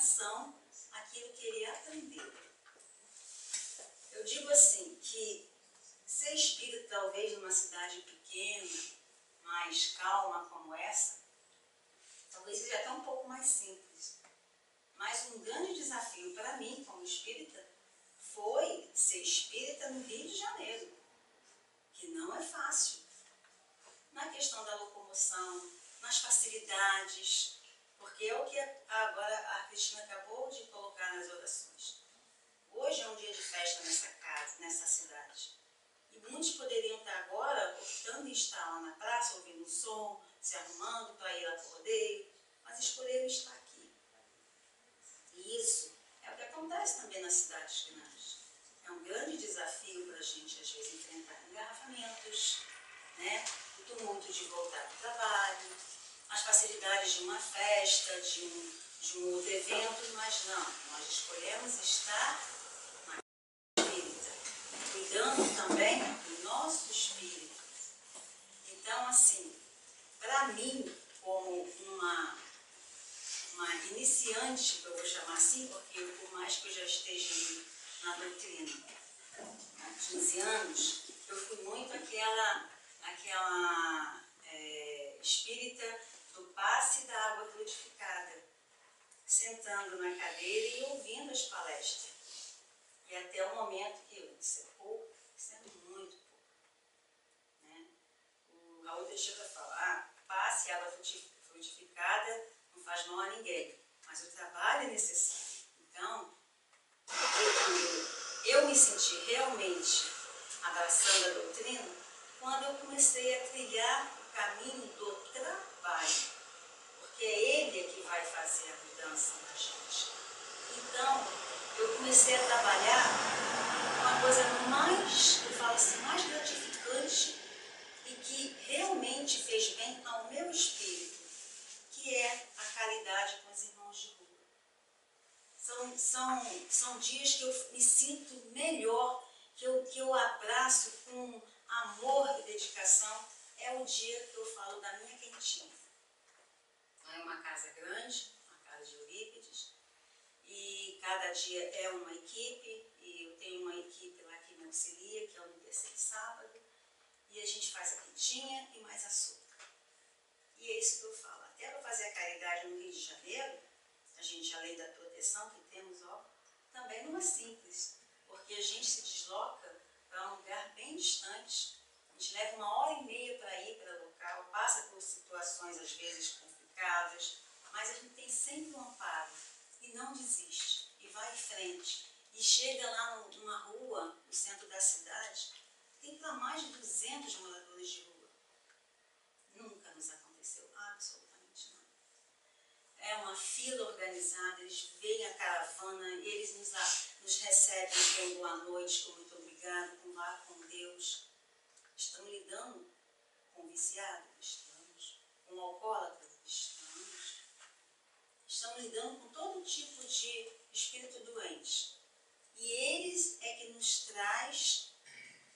ação aquilo que ele aprendeu. Eu digo assim, que ser espírita talvez numa cidade pequena, mais calma como essa, talvez seja até um pouco mais simples. Mas um grande desafio para mim, como espírita, foi ser espírita no Rio de Janeiro, que não é fácil. Na questão da locomoção, nas facilidades, porque é o que agora a Cristina acabou de colocar nas orações. Hoje é um dia de festa nessa casa, nessa cidade. E muitos poderiam estar agora optando em estar lá na praça, ouvindo um som, se arrumando para ir lá para o rodeio, mas escolheram estar aqui. E isso é o que acontece também nas cidades grandes. É um grande desafio para a gente, às vezes, enfrentar engarrafamentos, né? o tumulto de voltar para o trabalho, as facilidades de uma festa, de um, de um outro evento, mas não, nós escolhemos estar na espírita, cuidando também do nosso espírito. Então, assim, para mim, como uma, uma iniciante, que eu vou chamar assim, porque por mais que eu já esteja na doutrina. Há 15 anos, eu fui muito aquela, aquela é, espírita do passe da água frutificada, sentando na cadeira e ouvindo as palestras. E até o momento que eu é pouco, isso é muito pouco. Né? O Raul Teixeira fala, ah, passe água frutificada não faz mal a ninguém, mas o trabalho é necessário. Então, eu me senti realmente abraçando a doutrina quando eu comecei a trilhar o caminho do trabalho, porque é ele que vai fazer a mudança na gente. Então, eu comecei a trabalhar uma coisa mais, eu falo assim, mais gratificante e que realmente fez bem ao meu espírito, que é a caridade com os irmãos de rua. São, são, são dias que eu me sinto melhor, que eu, que eu abraço com amor e dedicação. É o dia que eu falo da minha quentinha. É uma casa grande, uma casa de Eurípides, e cada dia é uma equipe, e eu tenho uma equipe lá que me auxilia, que é o terceiro sábado, e a gente faz a quentinha e mais açúcar. E é isso que eu falo. Até para fazer a caridade no Rio de Janeiro, a gente, além da proteção que temos, ó, também não é simples, porque a gente se desloca para um lugar bem distante. A gente leva uma hora e meia para ir para o local, passa por situações às vezes mas a gente tem sempre um amparo e não desiste, e vai em frente. E chega lá numa rua, no centro da cidade, tem para mais de 200 moradores de rua. Nunca nos aconteceu absolutamente é uma fila organizada, eles veem a caravana, eles nos, nos recebem com boa noite, com muito obrigado, com lá com Deus. Estamos lidando com viciados? Estamos. Com alcoólatras? estamos, estão lidando com todo tipo de espírito doente. E eles é que nos traz,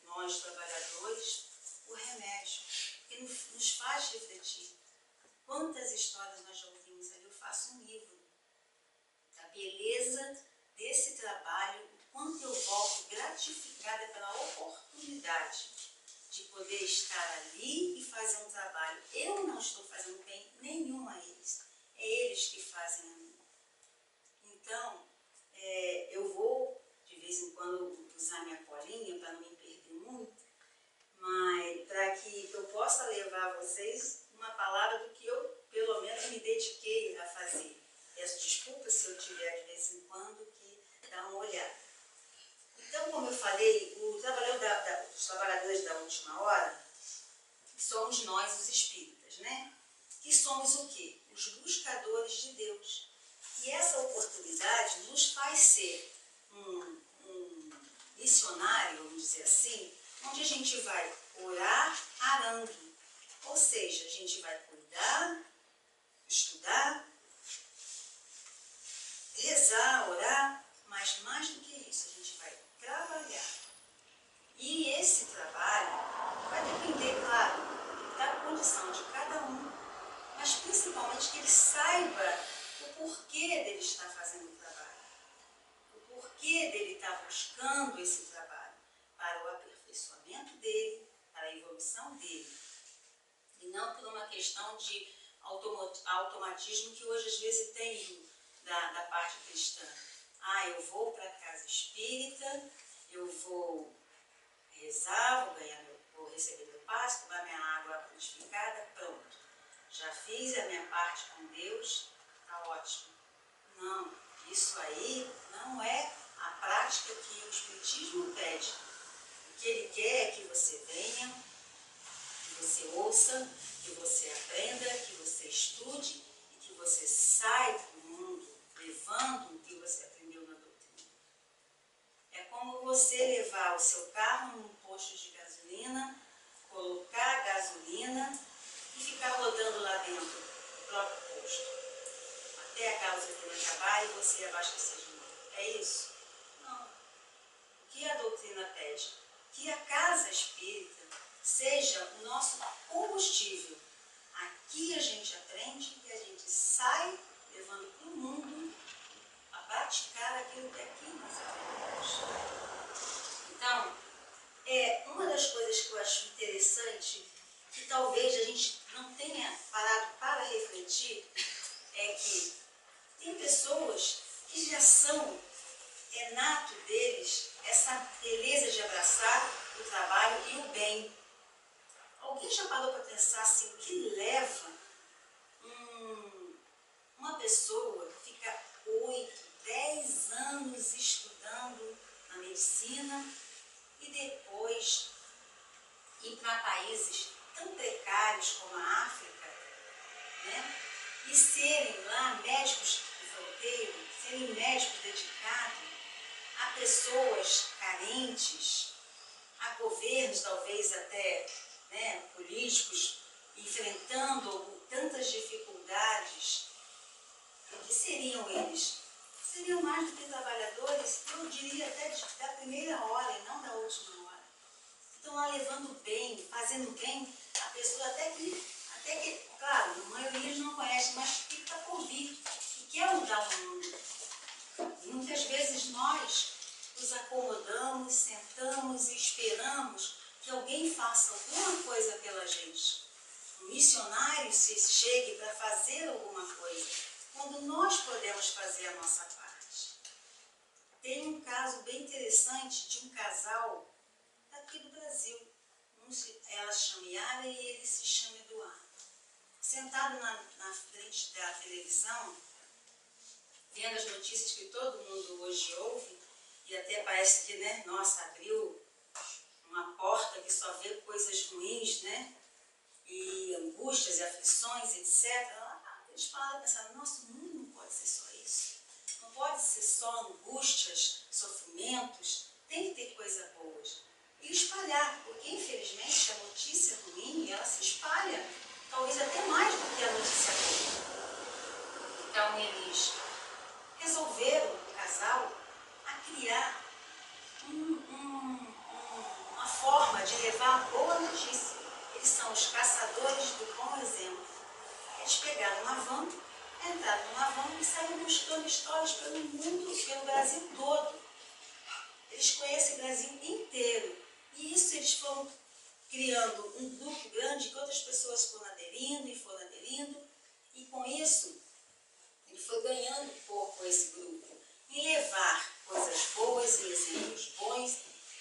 nós trabalhadores, o remédio, que nos faz refletir. Quantas histórias nós já ouvimos ali? Eu faço um livro da beleza desse trabalho, o quanto eu volto gratificada pela oportunidade de poder estar ali e fazer um trabalho. Eu não estou fazendo bem nenhum a eles. É eles que fazem a mim. Então, é, eu vou, de vez em quando, usar minha colinha para não me perder muito, mas para que eu possa levar a vocês uma palavra do que eu, pelo menos, me dediquei a fazer. Peço desculpas se eu tiver, de vez em quando, que dar uma olhada. Então, como eu falei, o trabalhador da, da, os trabalhadores da última hora somos nós, os espíritas, né? Que somos o quê? Os buscadores de Deus. E essa oportunidade nos faz ser um, um missionário, vamos dizer assim, onde a gente vai orar arando. Ou seja, a gente vai cuidar, estudar, rezar, orar, mas mais do que isso, a gente vai trabalhar. E esse trabalho vai depender, claro, da condição de cada um, mas principalmente que ele saiba o porquê dele estar fazendo o trabalho, o porquê dele estar buscando esse trabalho para o aperfeiçoamento dele, para a evolução dele, e não por uma questão de automatismo que hoje às vezes tem da, da parte cristã. Ah, eu vou para a casa espírita, eu vou rezar, vou, ganhar meu, vou receber meu passo, tomar minha água purificada, pronto. Já fiz a minha parte com Deus, está ótimo. Não, isso aí não é a prática que o Espiritismo pede. O que ele quer é que você venha, que você ouça, que você aprenda, que você estude e que você saia do mundo levando o que você aprendeu na doutrina. É como você levar o seu carro num posto de gasolina, colocar a gasolina e ficar rodando lá dentro do próprio posto. Até a gasolina acabar e você abastecer de novo. É isso? Não. O que a doutrina pede? Que a casa espírita seja o nosso combustível. Aqui a gente aprende e a gente sai levando para o mundo praticar aquilo que aqui nós aprendemos. Então, é uma das coisas que eu acho interessante, que talvez a gente não tenha parado para refletir, é que tem pessoas que já são, é nato deles, essa beleza de abraçar o trabalho e o bem. Alguém já parou para pensar assim, o que leva um, uma pessoa ficar oito, dez anos estudando na medicina e depois ir para países tão precários como a África, né? e serem lá médicos de fronteira, serem médicos dedicados a pessoas carentes, a governos talvez até né, políticos enfrentando tantas dificuldades, o que seriam eles? Seriam mais do que trabalhadores, eu diria até da primeira hora e não da última hora. Estão lá levando bem, fazendo bem, a pessoa até que, até que claro, a maioria não conhece, mas fica por vir e quer mudar o mundo. Muitas vezes nós nos acomodamos, sentamos e esperamos que alguém faça alguma coisa pela gente. Um missionário se chegue para fazer alguma coisa, quando nós podemos fazer a nossa parte. Tem um caso bem interessante de um casal aqui do Brasil. ela se chama Yara e ele se chama Eduardo. Sentado na, na frente da televisão, vendo as notícias que todo mundo hoje ouve, e até parece que, né, nossa, abriu uma porta que só vê coisas ruins, né? E angústias e aflições, etc. Eles falam, pensando, nosso mundo não pode ser só pode ser só angústias, sofrimentos, tem que ter coisas boas. E espalhar, porque infelizmente a notícia ruim, ela se espalha, talvez até mais do que a notícia boa. Então eles resolveram, o casal, a criar um, um uma forma de levar a boa notícia. Eles são os caçadores do bom exemplo. Eles pegaram uma van, entraram numa van e saíram buscando histórias pelo mundo, pelo Brasil todo. Eles conhecem o Brasil inteiro. E isso eles foram criando um grupo grande que outras pessoas foram aderindo e foram aderindo. E com isso, ele foi ganhando um pouco esse grupo em levar coisas boas e exemplos bons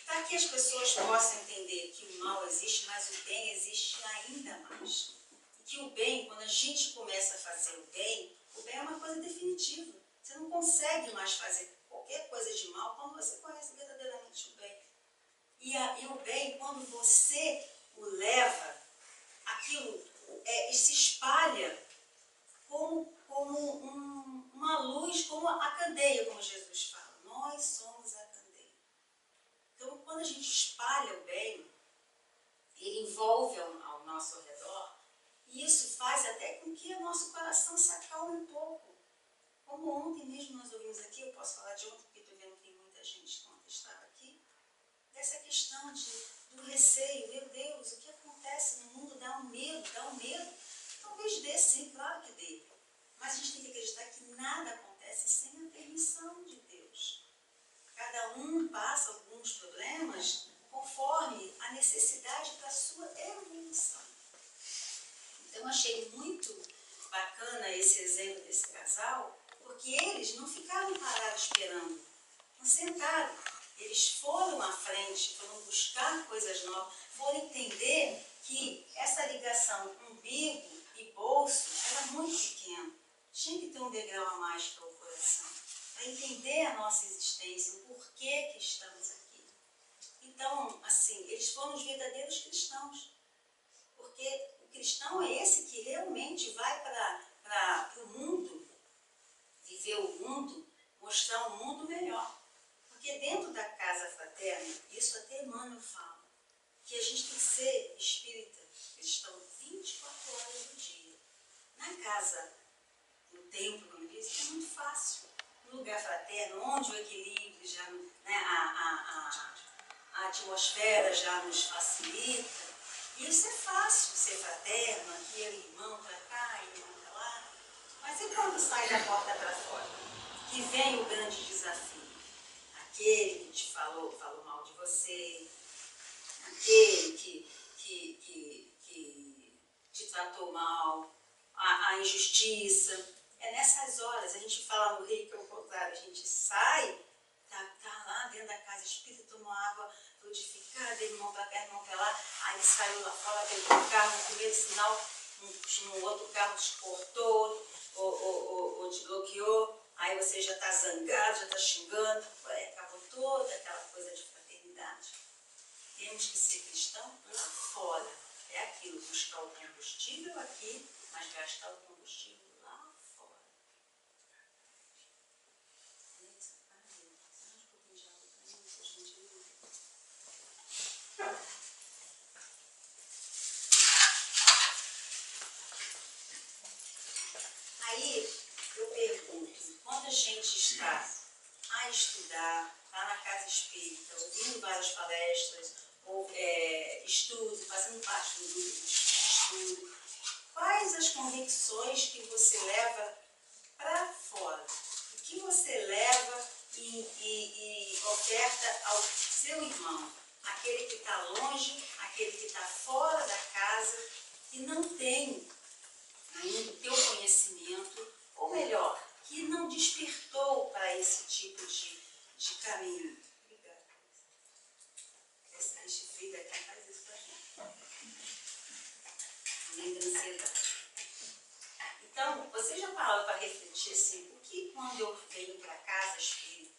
para que as pessoas possam entender que o mal existe, mas o bem existe ainda mais. E que o bem, quando a gente começa a fazer o bem, o bem é uma coisa definitiva. Você não consegue mais fazer qualquer coisa de mal quando você conhece verdadeiramente o bem. E, a, e o bem, quando você o leva, aquilo é, se espalha como, como um, uma luz, como a candeia, como Jesus fala. Nós somos a candeia. Então, quando a gente espalha o bem, ele envolve ao, ao nosso redor, e isso faz até com que o nosso coração se acalme um pouco. Como ontem mesmo nós ouvimos aqui, eu posso falar de ontem, porque estou vendo que tem muita gente que estava aqui, dessa questão de, do receio. Meu Deus, o que acontece no mundo dá um medo, dá um medo. Talvez dê sim, claro que dê. Mas a gente tem que acreditar que nada acontece sem a permissão de Deus. Cada um passa alguns problemas conforme a necessidade da sua evolução. Então, achei muito bacana esse exemplo desse casal, porque eles não ficaram parados esperando, não sentaram. Eles foram à frente, foram buscar coisas novas, foram entender que essa ligação umbigo e bolso era muito pequena. Tinha que ter um degrau a mais para o coração, para entender a nossa existência, o porquê que estamos aqui. Então, assim, eles foram os verdadeiros cristãos. Porque cristão é esse que realmente vai para o mundo, viver o mundo, mostrar um mundo melhor. Porque dentro da casa fraterna, isso até Emmanuel fala, que a gente tem que ser espírita, cristão 24 horas do dia. Na casa, no templo, como disse, é muito fácil. No lugar fraterno, onde o equilíbrio já, né, a, a, a, a atmosfera já nos facilita. Isso é fácil, ser fraterno, aqui é irmão para cá, irmão para lá. Mas e quando sai da porta para fora? Que vem o grande desafio. Aquele que te falou, falou mal de você, aquele que, que, que, que te tratou mal, a, a injustiça. É nessas horas, a gente fala no Rio que é o contrário, a gente sai, tá, tá lá dentro da casa espírita, tomou água frutificada, irmão para cá, irmão para lá, aí saiu lá fora, pegou o carro, no primeiro sinal, um, um outro carro te cortou, ou, ou, ou, ou te bloqueou, aí você já está zangado, já está xingando, acabou toda aquela coisa de fraternidade. Temos que ser cristão lá fora. É aquilo, buscar o combustível aqui, mas gastar o combustível lá fora. Aí eu pergunto, quando a gente está a estudar, está na casa espírita, ouvindo várias palestras, ou é, estudo, fazendo parte do grupo de estudo, quais as convicções que você leva para fora? O que você leva e, e, e oferta ao seu irmão? Aquele que está longe, aquele que está fora da casa e não tem ainda o teu conhecimento, ou melhor, que não despertou para esse tipo de, de caminho. Obrigada. Essa enxerida aqui faz isso para gente. Além da ansiedade. Então, você já parou para refletir assim, o que quando eu venho para casa espírita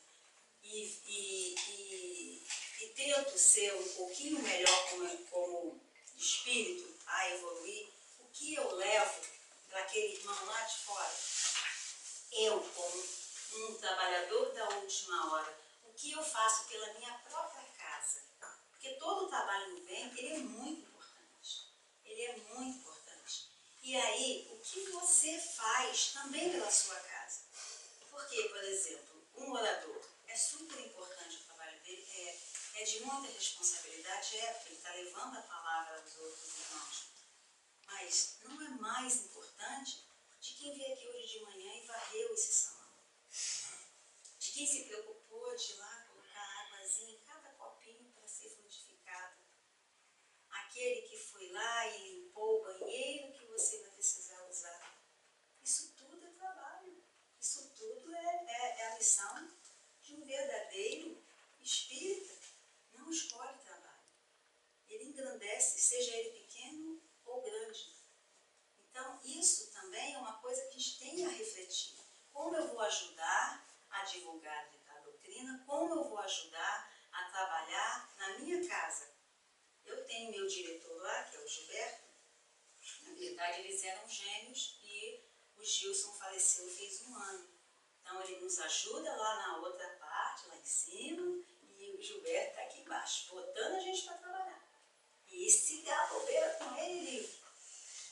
e, e, e, e, tento ser um pouquinho melhor como, como espírito a evoluir, o que eu levo para aquele irmão lá de fora? eu, como um trabalhador da última hora, o que eu faço pela minha própria casa? Porque todo o trabalho no bem, ele é muito importante. Ele é muito importante. E aí, o que você faz também pela sua casa? Porque, por exemplo, um orador, é super importante o trabalho dele, é, é de muita responsabilidade, é, porque ele está levando a palavra aos outros irmãos. Mas não é mais importante de quem veio aqui hoje de manhã e varreu esse salão. De quem se preocupou de ir lá colocar águazinha em cada copinho para ser frutificado. aquele que foi lá e limpou o banheiro que você vai precisar usar. Isso tudo é trabalho. Isso tudo a missão de um verdadeiro espírita. Não escolhe trabalho. Ele engrandece, seja ele pequeno ou grande. Então, isso também é uma coisa que a gente tem a refletir. Como eu vou ajudar a divulgar a doutrina? Como eu vou ajudar a trabalhar na minha casa? Eu tenho meu diretor lá, que é o Gilberto. Na verdade, eles eram gêmeos e o Gilson faleceu fez um ano. Então, ele nos ajuda lá na outra parte, lá em cima, e o Gilberto está aqui embaixo, botando a gente para trabalhar. E se dá bobeira com ele, ele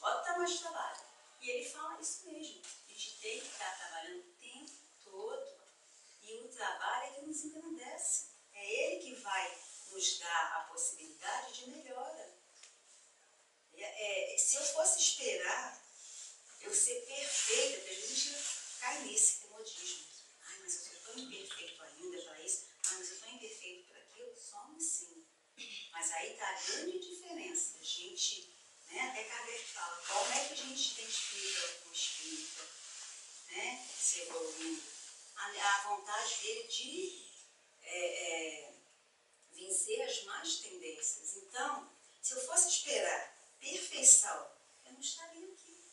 bota mais trabalho. E ele fala isso mesmo. A gente tem que estar trabalhando o tempo todo. E o trabalho é que nos engrandece. É ele que vai nos dar a possibilidade de melhora. É, é, se eu fosse esperar eu ser perfeita, porque a gente cai nesse comodismo. Ai, mas eu sou tão imperfeito ainda para isso. Ai, mas eu sou imperfeito para aquilo. Somos sim. Mas aí está a grande diferença. A gente, né, até Kardec fala, como é que a gente identifica o espírita né, se evoluindo? A, a vontade dele de é, é, vencer as más tendências. Então, se eu fosse esperar perfeição, eu não estaria aqui.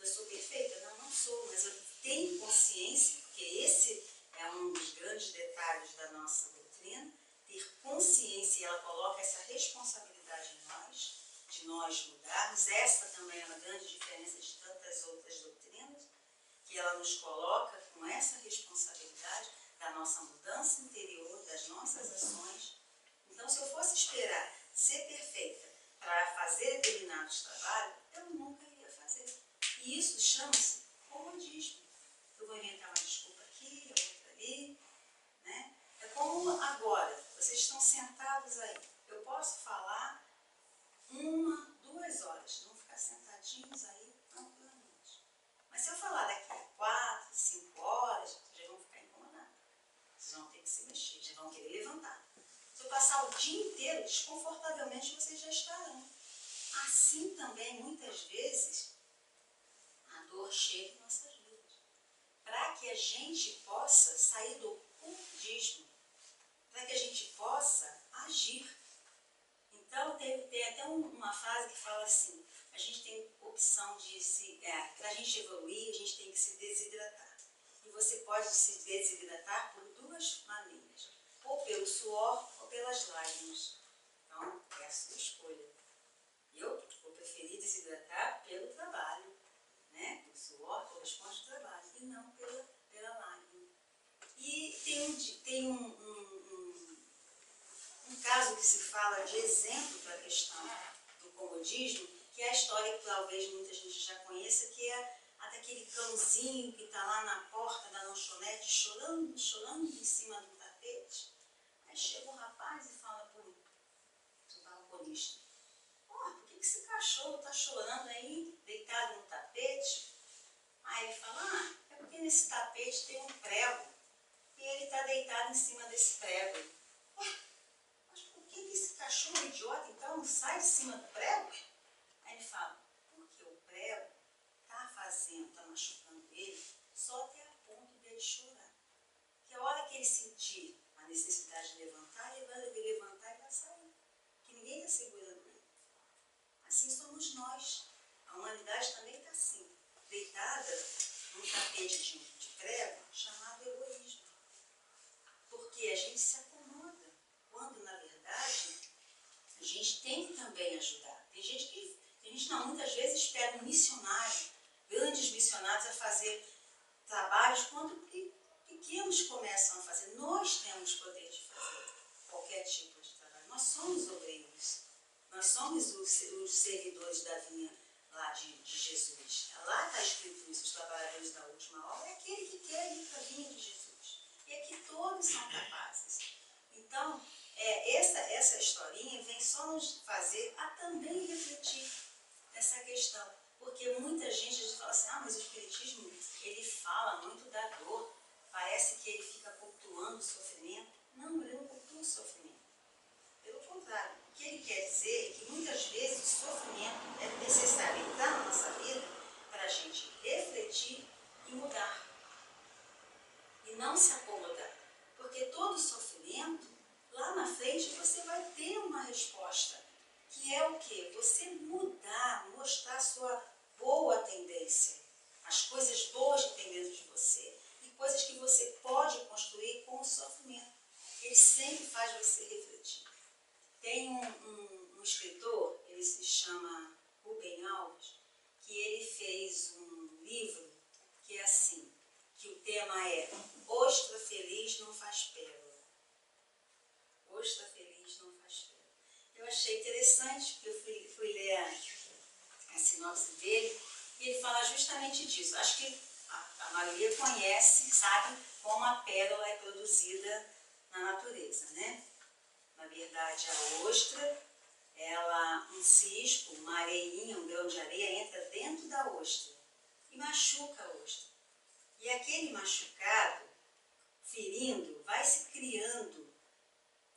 Eu sou perfeita? Não, não sou, mas eu tenho consciência, porque esse é um dos grandes detalhes da nossa doutrina, ter consciência, e ela coloca essa responsabilidade em nós, de nós mudarmos. Essa também é uma grande diferença de tantas outras doutrinas, que ela nos coloca com essa responsabilidade da nossa mudança interior, das nossas ações. Então, se eu fosse esperar ser perfeita para fazer determinados trabalhos, eu nunca iria fazer. E isso chama-se comodismo. Eu vou inventar uma desculpa aqui, outra ali. Né? É como agora, vocês estão sentados aí. Eu posso falar uma, duas horas, não ficar sentadinhos aí tranquilamente. Mas se eu falar daqui a quatro, cinco horas, vocês vão ficar incomodados. Vocês vão ter que se mexer, já vão querer levantar. Se eu passar desconfortavelmente vocês já estarão. Assim também, muitas vezes, a dor chega em nossas vidas. Para que a gente possa sair do comodismo, para que a gente possa agir. Então, tem, tem até um, uma frase que fala assim: a gente tem opção de se. É, para a gente evoluir, a gente tem que se desidratar. E você pode se desidratar por duas maneiras: ou pelo suor ou pelas lágrimas. É a sua escolha. Eu vou preferir desidratar pelo trabalho, né? O suor corresponde ao trabalho e não pela, pela lágrima. E tem um, tem um, um, um, caso que se fala de exemplo para a questão do comodismo, que é a história que talvez muita gente já conheça, que é a daquele cãozinho que está lá na porta da lanchonete chorando, chorando em cima do tapete. Aí chega um rapaz e oh, por que esse cachorro está chorando aí, deitado no tapete? Aí ele fala, ah, é porque nesse tapete tem um prego e ele está deitado em cima desse prego. Ué, mas por que esse cachorro idiota então não sai de cima do prego? Aí ele fala, porque o prego está fazendo, está machucando ele só até a ponto dele chorar. Que a hora que ele sentir a necessidade de levantar, ele vai levantar e vai sair. Que ninguém está segurando ele. Assim somos nós. A humanidade também está assim, deitada num tapete de, de prego chamado egoísmo. Porque a gente se acomoda, quando na verdade a gente tem que também ajudar. Tem gente que, tem gente não, muitas vezes espera um missionário, grandes missionários a fazer trabalhos quando pequenos começam a fazer. Nós temos poder de fazer qualquer tipo de trabalho. Nós somos obreiros. Nós somos os, os servidores da vinha lá de, de Jesus. Lá está escrito isso, os trabalhadores da última hora, é aquele que quer ir para a vinha de Jesus. E aqui todos são capazes. Então, é, essa, essa historinha vem só nos fazer a também refletir nessa questão. Porque muita gente fala assim, ah, mas o Espiritismo, ele fala muito da dor. Parece que ele fica pontuando o sofrimento. Não, ele não pontua o sofrimento. Pelo contrário, o que ele quer dizer não se acomodar. Porque todo sofrimento, lá na frente você vai ter uma resposta, que é o quê? Você mudar, mostrar a sua boa tendência, as coisas boas que tem dentro de você e coisas que você pode construir com o sofrimento. Ele sempre faz você refletir. Tem um, um, um escritor, ele se chama Rubem Alves, que ele fez um livro que é assim, que o tema é Ostra feliz não faz pérola. Ostra feliz não faz pérola. Eu achei interessante, porque eu fui, fui ler a, a sinopse dele, e ele fala justamente disso. Acho que a, a maioria conhece, sabe como a pérola é produzida na natureza, né? Na verdade, a ostra, ela, um cisco, uma areinha, um grão de areia entra dentro da ostra e machuca a ostra. E aquele machucado, ferindo, vai se criando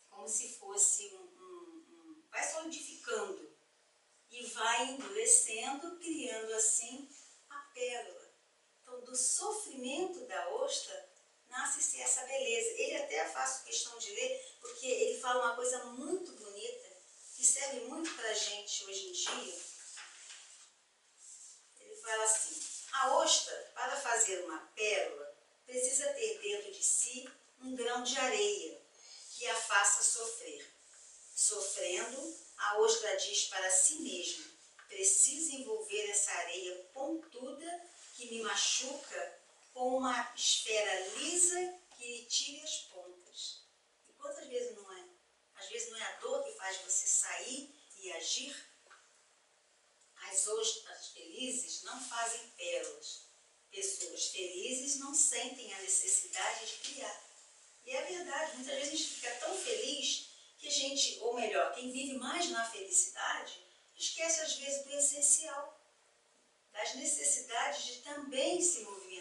como se fosse um, um, um vai solidificando e vai endurecendo, criando assim a pérola. Então, do sofrimento da ostra nasce-se essa beleza. Ele até faço questão de ler, porque ele fala uma coisa muito bonita, que serve muito para a gente hoje em dia. Ele fala assim, a ostra, para fazer uma pérola, precisa ter dentro de si um grão de areia que a faça sofrer. Sofrendo, a ostra diz para si mesma: preciso envolver essa areia pontuda que me machuca com uma esfera lisa que tire as pontas. E quantas vezes não é? Às vezes não é a dor que faz você sair e agir? As ostras felizes não fazem pérolas. Pessoas felizes não sentem a necessidade de criar. E é verdade, muitas vezes a gente fica tão feliz que a gente, ou melhor, quem vive mais na felicidade, esquece às vezes do essencial, das necessidades de também se movimentar,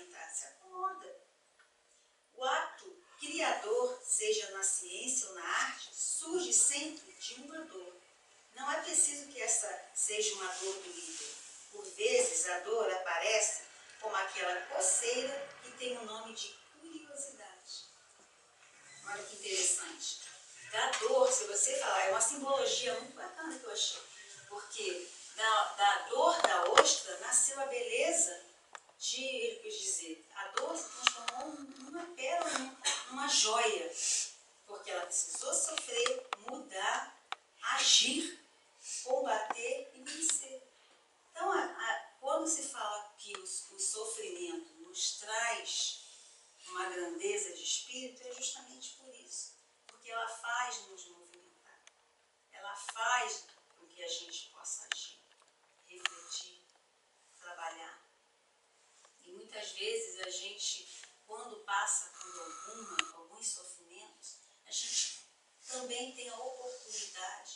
O ato criador, seja na ciência ou na arte, surge sempre de uma dor. Não é preciso que essa seja uma dor do líder. Por vezes a dor aparece como aquela coceira que tem o nome de curiosidade. Olha que interessante da dor, se você falar, é uma simbologia muito bacana que eu achei. Porque da, da dor da ostra nasceu a beleza de, ele quis dizer, a dor se transformou numa pérola, numa joia. Porque ela precisou sofrer, mudar, agir, combater e vencer. Então, a, a, quando se fala que o, o sofrimento nos traz uma grandeza de espírito, é justamente por isso porque ela faz nos movimentar. Ela faz com que a gente possa agir, refletir, trabalhar. Muitas vezes a gente, quando passa por alguma, alguns sofrimentos, a gente também tem a oportunidade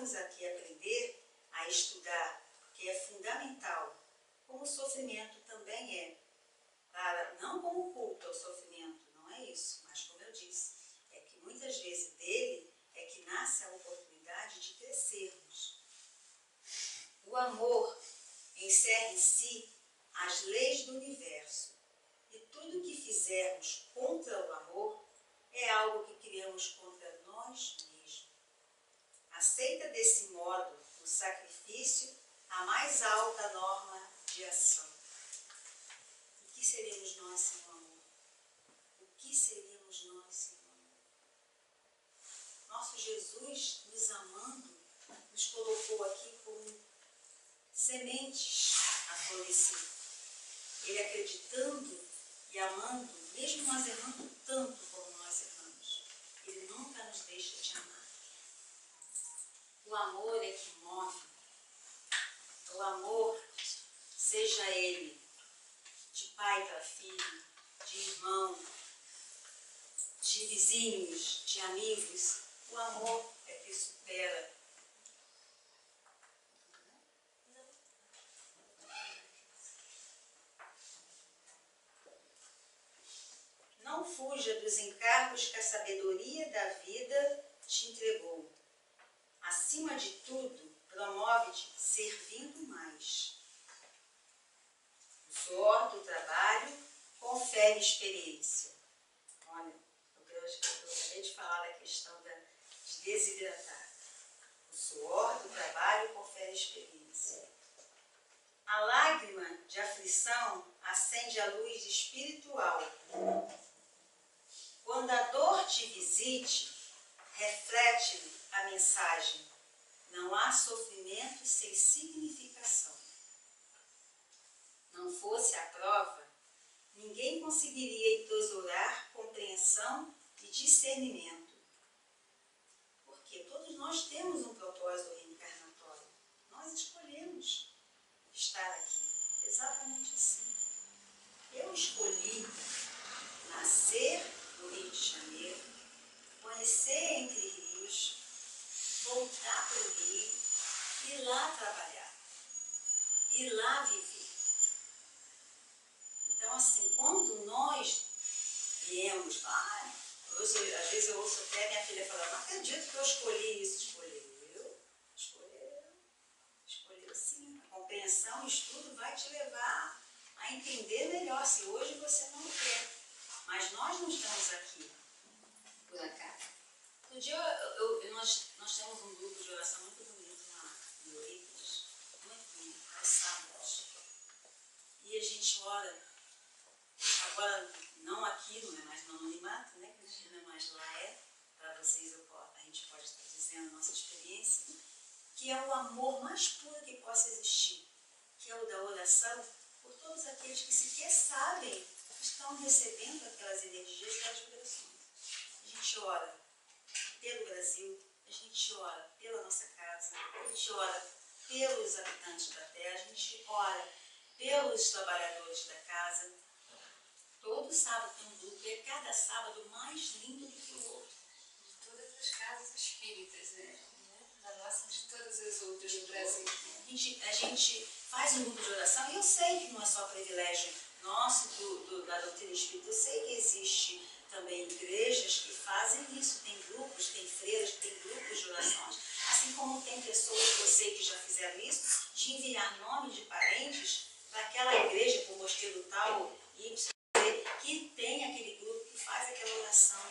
aqui aprender a estudar, porque é fundamental, como o sofrimento também é. Para, não como culto ao sofrimento, não é isso, mas como eu disse, é que muitas vezes dele é que nasce a oportunidade de crescermos. O amor encerra em si as leis do universo e tudo que fizermos contra o amor é algo que criamos contra nós mesmos. Aceita desse modo o sacrifício a mais alta norma de ação. O que seremos nós sem o amor? O que seremos nós sem amor? Nosso Jesus, nos amando, nos colocou aqui como sementes a florescer. Ele acreditando e amando, mesmo nós errando tanto como nós erramos, Ele nunca nos deixa de amar. O amor é que move. O amor, seja ele de pai para filho, de irmão, de vizinhos, de amigos, o amor é que supera Não fuja dos encargos que a sabedoria da vida te entregou. Acima de tudo, promove-te servindo mais. O suor do trabalho confere experiência. Olha, eu, acabei de falar da questão da, de desidratar. O suor do trabalho confere experiência. A lágrima de aflição acende a luz espiritual quando a dor te visite, reflete a mensagem. Não há sofrimento sem significação. Não fosse a prova, ninguém conseguiria entesourar compreensão e discernimento. Porque todos nós temos um propósito reencarnatório. Nós escolhemos estar aqui. Exatamente assim. Eu escolhi nascer no Rio de Janeiro, conhecer Entre Rios, voltar para o Rio, ir lá trabalhar, ir lá viver. Então, assim, quando nós viemos, hoje, às vezes eu ouço até minha filha falar, não acredito que eu escolhi isso, escolheu, escolheu, escolheu sim. A compreensão, o estudo vai te levar a entender melhor se hoje você não quer. Mas nós não estamos aqui por acaso. No dia, eu, eu, nós, nós temos um grupo de oração muito bonito lá em Oeiras, muito bonito, aos sábados. E a gente ora, agora não aqui, não é mais no anonimato, né, Cristina, mas lá é, para vocês a gente pode estar dizendo a nossa experiência, que é o amor mais puro que possa existir, que é o da oração por todos aqueles que sequer sabem estão recebendo aquelas energias, aquelas vibrações. A gente ora pelo Brasil, a gente ora pela nossa casa, a gente ora pelos habitantes da terra, a gente ora pelos trabalhadores da casa. Todo sábado tem um grupo e é cada sábado mais lindo do que o outro. De todas as casas espíritas, né? Da nossa, de todas as outras do Brasil. A gente, a gente faz um grupo de oração e eu sei que não é só privilégio nosso, do, do, da doutrina espírita, eu sei que existe também igrejas que fazem isso, tem grupos, tem freiras, tem grupos de orações, assim como tem pessoas que eu sei que já fizeram isso, de enviar nome de parentes para aquela igreja, para o mosteiro tal, Y, que tem aquele grupo que faz aquela oração.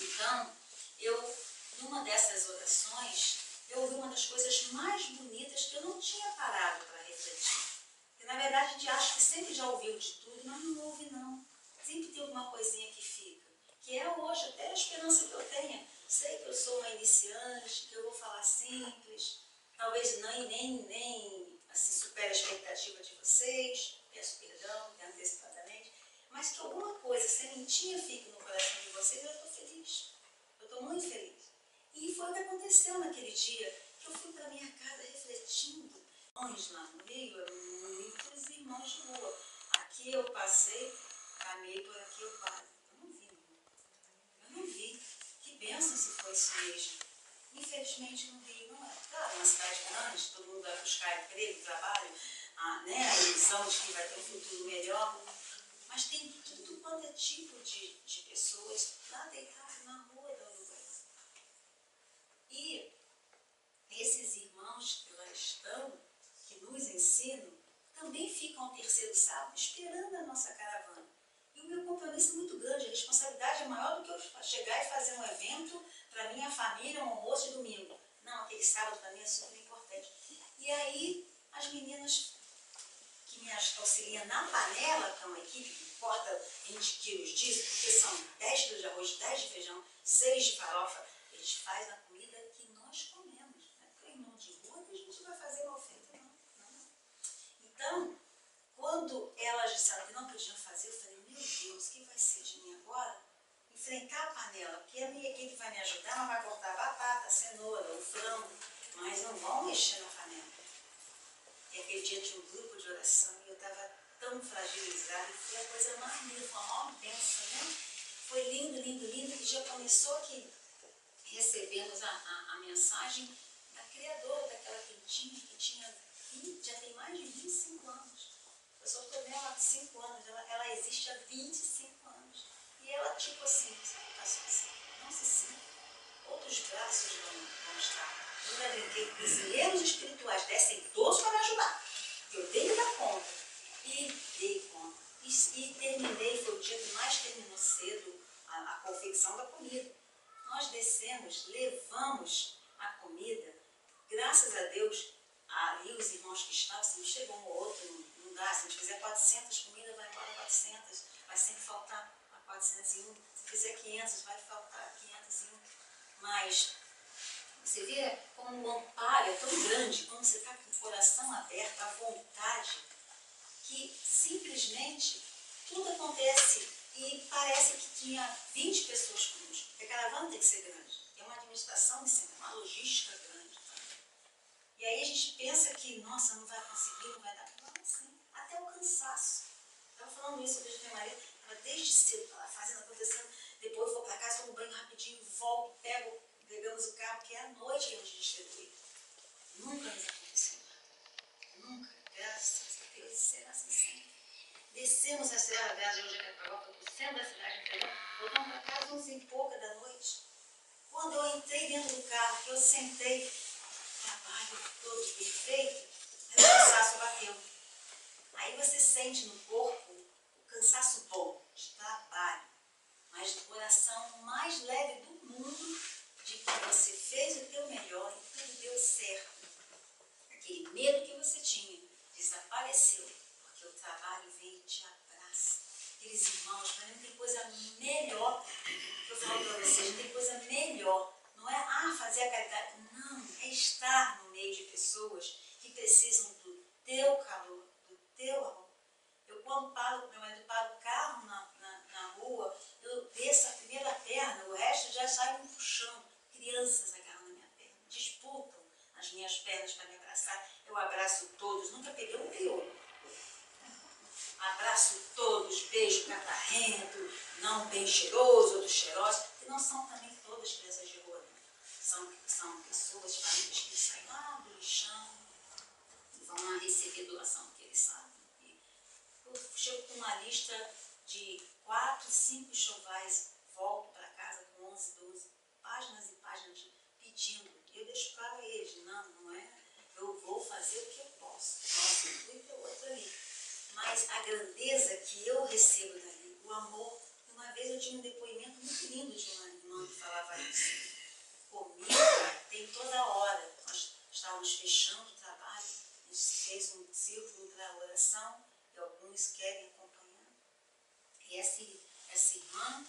Então, eu, numa dessas orações, eu ouvi uma das coisas mais bonitas que eu não tinha parado para refletir. Porque, na verdade, a gente acha que sempre já ouviu de tudo, mas não ouve, não. Sempre tem alguma coisinha que fica. Que é hoje, até a esperança que eu tenha. Sei que eu sou uma iniciante, que eu vou falar simples, talvez nem, nem, nem assim, supere a expectativa de vocês, peço perdão antecipadamente, mas que alguma coisa, sementinha fique no coração de vocês, eu estou feliz. Eu estou muito feliz. E foi o que aconteceu naquele dia, que eu fui para minha casa refletindo. Lá no Rio, muitos irmãos de rua. Aqui eu passei, caminhei por aqui, eu quase. Eu não vi, Eu não vi. Que benção se foi isso mesmo. Infelizmente no Rio não é. Claro, uma cidade grande, todo mundo vai buscar emprego, trabalho, a, né, a ilusão de que vai ter um futuro melhor. Mas tem tudo quanto é tipo de, de pessoas lá deitadas na rua. E esses irmãos que lá estão, cedo sábado esperando a nossa caravana. E o meu compromisso é muito grande, a responsabilidade é maior do que eu chegar e fazer um evento para minha família, um almoço de domingo. Não, aquele sábado para mim é super importante. E aí, as meninas que me auxiliam na panela, que é uma equipe que corta 20 quilos disso, porque são 10 quilos de arroz, 10 de feijão, 6 de farofa, eles fazem a comida que nós comemos. Não é porque irmão de rua que a gente vai fazer uma oferta, não. não. Então, quando elas disseram que não podiam fazer, eu falei, meu Deus, o que vai ser de mim agora? Enfrentar a panela, porque a minha equipe vai me ajudar, ela vai cortar a batata, a cenoura, o frango, mas não vão mexer na panela. E aquele dia tinha um grupo de oração e eu estava tão fragilizada e foi a coisa mais linda, foi uma maior bênção, né? Foi lindo, lindo, lindo, que já começou que recebemos a, a, a mensagem da criadora daquela quentinha que tinha 20, já tem mais de 25 anos. Eu vendo ela há 5 anos, ela, ela existe há 25 anos. E ela, tipo assim, sabe, tá assim, não se sinta. Outros braços vão, vão estar. Já brinquei que brasileiros espirituais descem todos para me ajudar. Eu tenho que dar conta. E dei conta. E, e, terminei, foi o dia que mais terminou cedo a, a confecção da comida. Nós descemos, levamos a comida, graças a Deus, ali os irmãos que estavam, não chegou um ou outro, não, dá, se a gente fizer 400 comida, vai embora 400, vai sempre faltar a 401, se fizer 500, vai faltar 501, mas você vê como o amparo é tão grande, quando você está com o coração aberto, a vontade, que simplesmente tudo acontece e parece que tinha 20 pessoas conosco. Porque a caravana tem que ser grande. É uma administração de uma logística grande. E aí a gente pensa que, nossa, não vai conseguir, não vai dar. Não, assim, até o cansaço. Estava falando isso desde minha marido, estava desde cedo, lá fazendo, acontecendo. Depois vou para casa, tomo banho rapidinho, volto, pego pegamos o carro, que é à noite que a gente distribui. Nunca nos aconteceu. Nunca. Graças a Deus, será assim sempre. Descemos a Serra de hoje é Jacarapau, do centro da cidade de voltamos para casa onze e pouca da noite. Quando eu entrei dentro do carro, que eu sentei, trabalho todo perfeito, o cansaço bateu. Aí você sente no corpo o cansaço bom de trabalho, mas do coração mais leve do mundo de que você fez o teu melhor e tudo deu certo. Aquele medo que você tinha desapareceu, porque o trabalho veio e te abraça. Aqueles irmãos, não tem coisa melhor que eu falo para vocês, não tem coisa melhor. Não é ah, fazer a caridade. Não, é estar meio de pessoas que precisam do teu calor, do teu amor. Eu quando paro, meu marido para o carro na, na, na rua, eu desço a primeira perna, o resto já sai me puxando crianças agarram na minha perna, disputam as minhas pernas para me abraçar. Eu abraço todos, nunca peguei um pior. Abraço todos, beijo catarrento, não bem cheiroso, outros cheirosos, que não são também todas crianças? São, são pessoas, famílias que saem lá do lixão e vão lá receber doação, que eles sabem. E eu chego com uma lista de quatro, cinco chovais, volto para casa com 11, 12 páginas e páginas pedindo. E eu deixo claro a eles, não, não é? Eu vou fazer o que eu posso. Fui para outro ali. Mas a grandeza que eu recebo dali, o amor. Uma vez eu tinha um depoimento muito lindo de uma irmã que falava isso. Comigo tem toda hora. Nós estávamos fechando o trabalho, a gente fez um círculo para oração e alguns querem acompanhar. E essa, essa irmã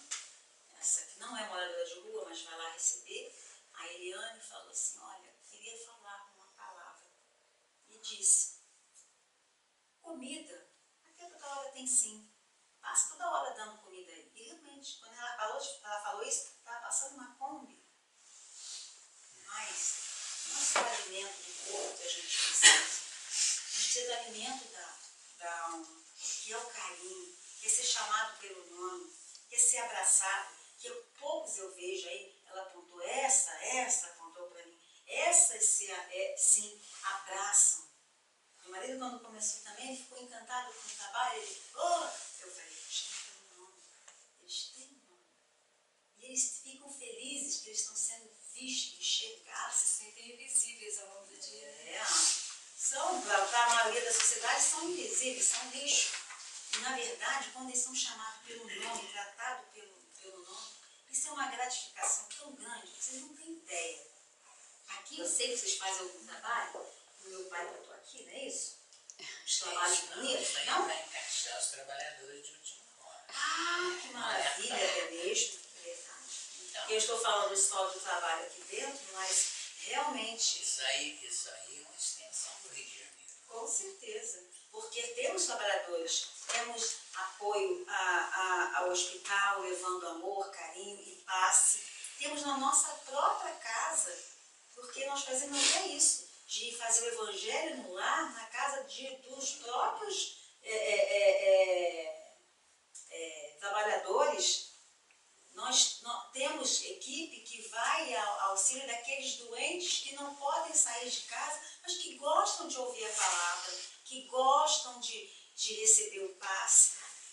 essa que não é moradora de rua, mas vai lá receber, a Eliane falou assim, olha, queria falar uma palavra. E disse, comida, até toda hora tem sim. Passa toda hora dando comida aí. E realmente, quando ela falou, ela falou isso, estava passando uma Kombi. Mas não só alimento do corpo que a gente precisa. A gente precisa do alimento da, da alma, que é o carinho, que é ser chamado pelo nome, que é ser abraçado que eu, poucos eu vejo aí, ela apontou essa, essa apontou para mim, essas se, é, sim abraçam. Meu marido, quando começou também, ele ficou encantado com o trabalho, ele, oh! eu falei, chama pelo nome, eles têm nome. E eles ficam felizes que eles estão sendo vistos, enxergados. Se sentem invisíveis ao longo do dia. É, são, para a maioria das sociedade são invisíveis, são lixo. E, na verdade, quando eles são chamados pelo nome, tratados pelo, pelo nome, isso é uma gratificação tão grande, vocês não têm ideia. Aqui eu sei que vocês fazem algum trabalho, o meu pai botou aqui, não é isso? Os trabalhos bonitos, não? vai encaixar os trabalhadores de última hora. Ah, que maravilha, é mesmo, é. Então, Eu estou falando só do trabalho aqui dentro, mas realmente, isso aí, isso aí é uma extensão do Rio de Janeiro. com certeza, porque temos trabalhadores, temos apoio a, a- ao hospital, levando amor, carinho e paz. Temos na nossa própria casa, porque nós fazemos até isso, de fazer o evangelho no lar, na casa de, dos próprios é, é, é, trabalhadores nós, nó- temos equipe que vai ao auxílio daqueles doentes que não podem sair de casa, mas que gostam de ouvir a palavra, que gostam de, de receber o passe,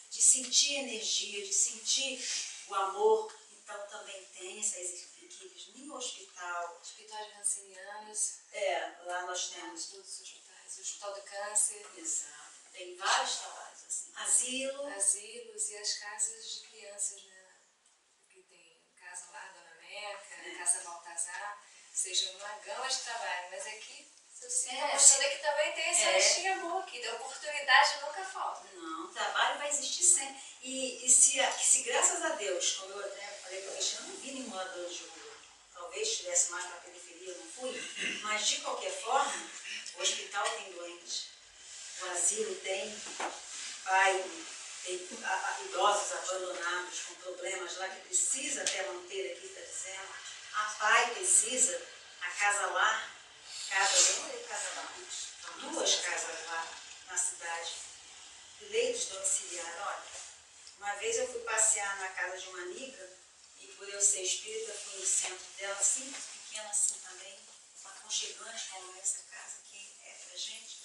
de sentir energia, de sentir o amor. Então também tem essas equipes no hospital. Hospitais rancinianos, É, lá nós temos. todos os hospitais, o Hospital de Câncer, Exato. Tem vários trabalhos assim. Asilo. asilos e as casas de crianças, né? Que tem casa lá, Dona Casa Baltazar, seja, uma gama de trabalho. Mas aqui, você É, mostrando que também tem essa é. listinha boa aqui, da oportunidade nunca falta. Não, trabalho vai existir sempre. E, e se, a- se graças a Deus, como eu até falei para vocês, eu não vi nenhum morador de rua. Talvez estivesse mais para a periferia, eu não fui. Mas de qualquer forma, o hospital tem doentes, o asilo tem pai, tem a- a- idosos abandonados com problemas lá que precisa até manter aqui, está dizendo. A pai precisa, a casa lá, casa, não falei casa lá, duas casas lá na cidade leitos domiciliares. Olha, uma vez eu fui passear na casa de uma amiga e por eu ser espírita fui no centro dela, assim, pequena assim também, aconchegante como essa casa que é pra gente.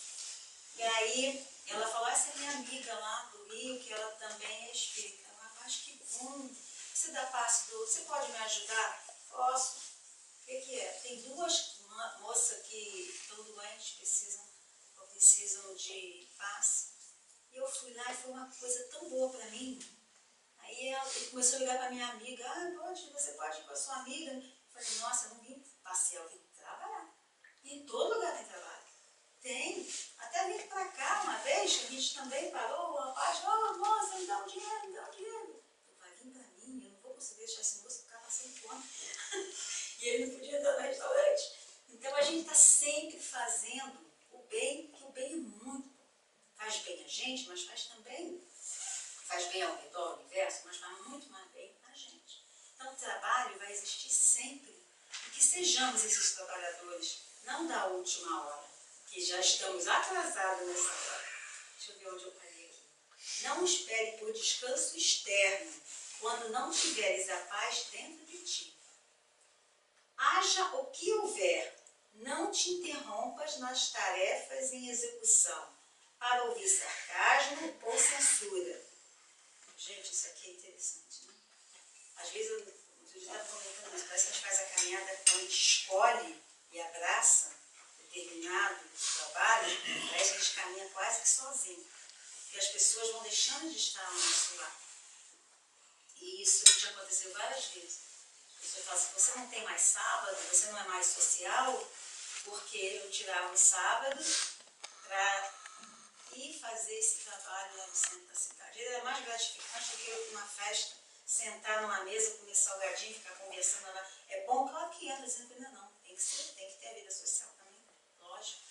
E aí ela falou, essa é minha amiga lá do Rio, que ela também é espírita. Eu, rapaz, que bom. Você dá passe do você pode me ajudar? Posso. O que, que é? Tem duas mo- moças que estão doentes, precisam, ou precisam de passe. E eu fui lá e foi uma coisa tão boa para mim. Aí ela começou a ligar para minha amiga, ah, pode, você pode ir com a sua amiga. Eu falei, nossa, não vim passear, eu vim trabalhar. E em todo lugar tem trabalho. Tem. Até vim para cá uma vez, a gente também parou, o rapaz, oh, moça, me dá um dinheiro, me dá um dinheiro. Eu falei, vim para mim, eu não vou conseguir deixar esse moço passando fome. e ele não podia estar no restaurante. Então a gente está sempre fazendo o bem, que o bem é muito. Faz bem a gente, mas faz também, faz bem ao redor, ao universo, mas faz muito mais bem a gente. Então o trabalho vai existir sempre. E que sejamos esses trabalhadores, não da última hora, que já estamos atrasados nessa hora. Deixa eu ver onde eu parei aqui. Não espere por descanso externo, quando não tiveres a paz dentro de ti. Haja o que houver, não te interrompas nas tarefas em execução, para ouvir sarcasmo ou censura. Gente, isso aqui é interessante, né? Às vezes, eu, eu estava comentando isso, parece que a gente faz a caminhada quando a gente escolhe e abraça determinado trabalho, parece que a gente caminha quase que sozinho. Porque as pessoas vão deixando de estar ao nosso lado. E isso já aconteceu várias vezes. A pessoa fala assim, você não tem mais sábado, você não é mais social, porque eu tirava o sábado para ir fazer esse trabalho lá no centro da cidade. Ele é mais gratificante do que uma festa, sentar numa mesa, comer salgadinho, ficar conversando lá. É bom, claro que entra, dizendo que não, tem que ser, tem que ter a vida social também, lógico.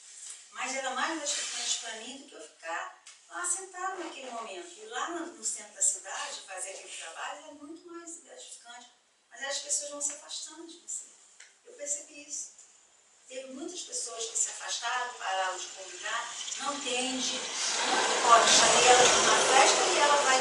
Mas era mais gratificante para mim do que eu ficar lá sentado naquele momento. E lá no, centro da cidade, fazer aquele trabalho é muito mais gratificante. Mas as pessoas vão se afastando de você. Eu percebi isso. Teve muitas pessoas que se afastaram, pararam de convidar, não entende, não pode chamar ela de uma festa e ela vai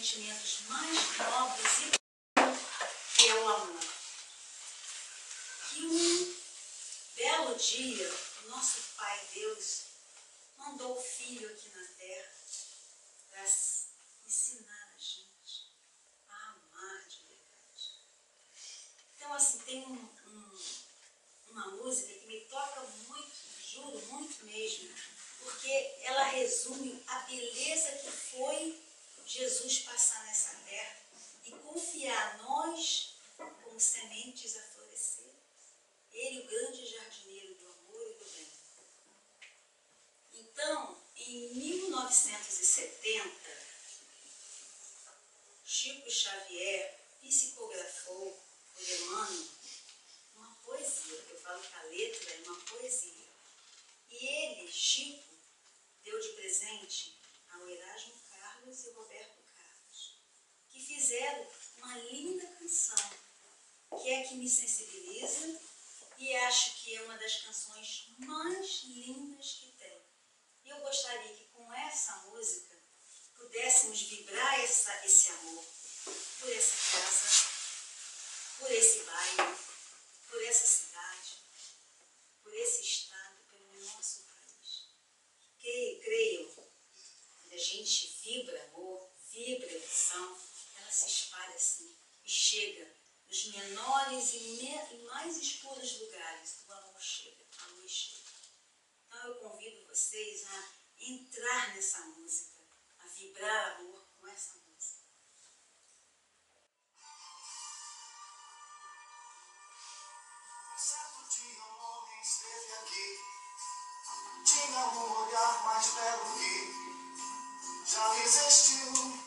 sentimentos mais nobres e é o amor. E um belo dia, o nosso Pai Deus mandou o Filho aqui na Terra para ensinar a gente a amar de verdade. Então, assim, tem um, um, uma música que me toca muito, juro, muito mesmo, porque ela resume a beleza que foi Jesus mais belo que já existiu.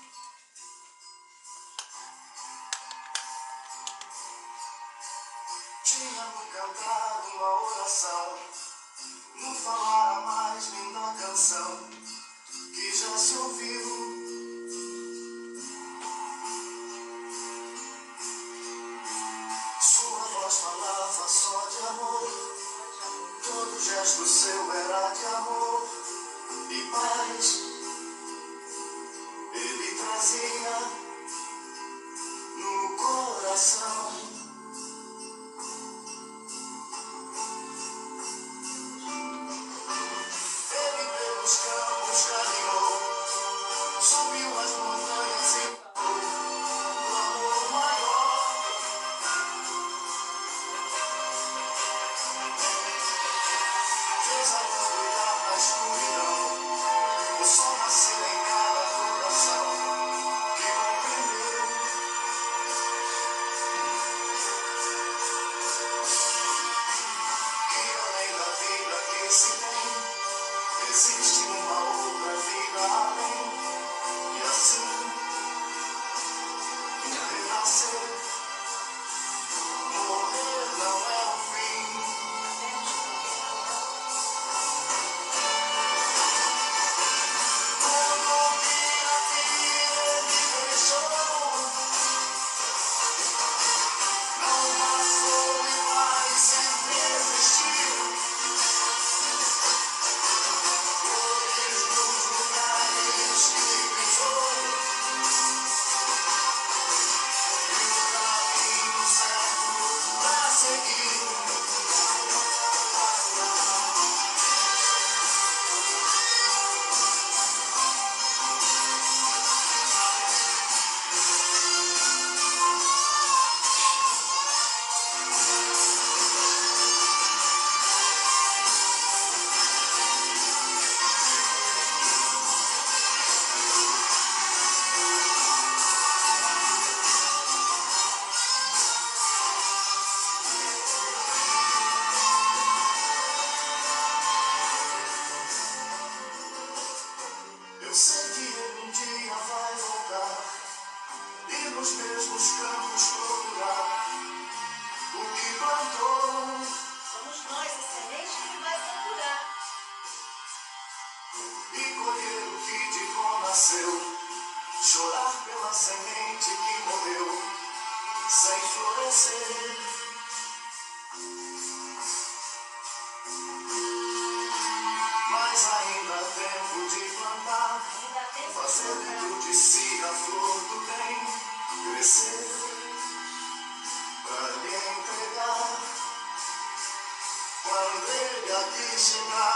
Chorar pela semente que morreu sem florescer. Mas ainda há tempo de plantar, fazer dentro de si a flor do bem crescer. Pra lhe entregar quando ele aqui chegar.